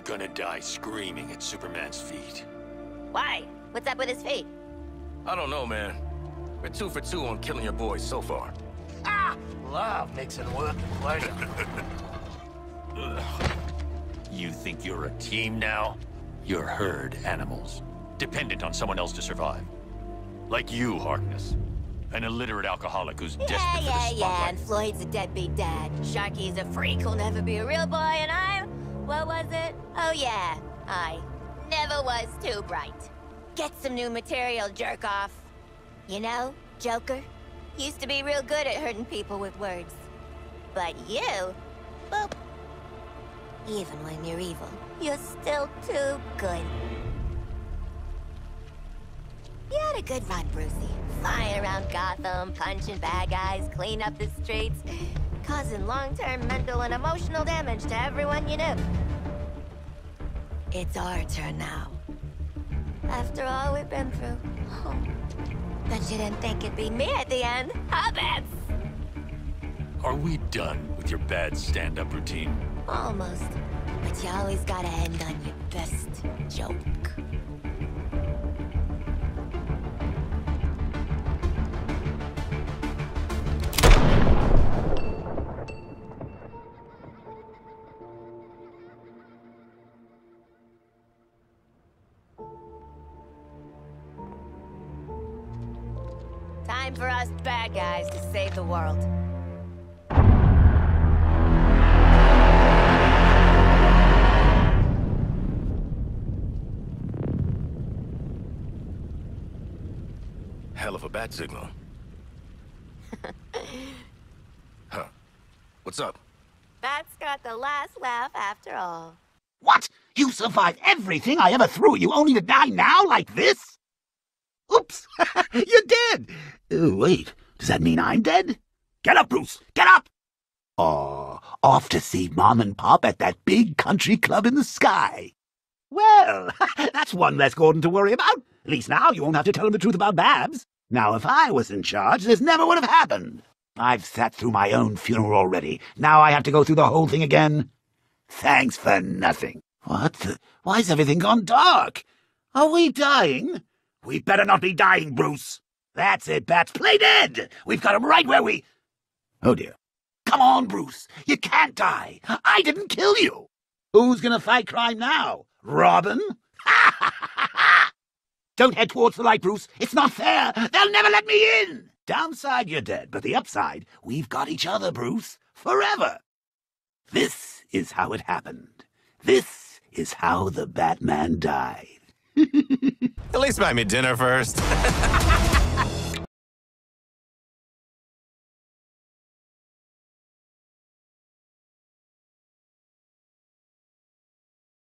gonna die screaming at Superman's feet. Why? What's up with his feet? I don't know, man. We're two for two on killing your boys so far. Ah! Love mixing work and pleasure. You think you're a team now? You're herd animals, dependent on someone else to survive. Like you, Harkness. An illiterate alcoholic who's Yeah, desperate yeah, for the yeah. spotlight. And Floyd's a deadbeat dad. Sharky's a freak who'll never be a real boy, and I. What was it? Oh, yeah. I never was too bright. Get some new material, jerk off. You know, Joker, used to be real good at hurting people with words. But you, boop. Even when you're evil, you're still too good. You had a good run, Brucey. Flying around Gotham, punching bad guys, clean up the streets, causing long-term mental and emotional damage to everyone you knew. It's our turn now. After all we've been through. Oh. Bet you didn't think it'd be me at the end, huh, Bats? Are we done with your bad stand-up routine? Almost. But you always gotta end on your best joke. Time for us bad guys to save the world. Hell of a bat signal. huh. What's up? Bats got the last laugh after all. what? You survived everything I ever threw at you only to die now like this? Oops! You're dead! Oh, wait. Does that mean I'm dead? Get up, Bruce! Get up! Oh, off to see Mom and Pop at that big country club in the sky. Well, that's one less Gordon to worry about. At least now you won't have to tell him the truth about Babs. Now, if I was in charge, this never would have happened. I've sat through my own funeral already. Now I have to go through the whole thing again. Thanks for nothing. What the? Why's everything gone dark? Are we dying? We better not be dying, Bruce. That's it, Bats. Play dead. We've got him right where we. Oh dear. Come on, Bruce. You can't die. I didn't kill you. Who's gonna fight crime now? Robin? Don't head towards the light, Bruce. It's not fair. They'll never let me in. Downside, you're dead, but the upside, we've got each other, Bruce. Forever. This is how it happened. This is how the Batman died. At least buy me dinner first.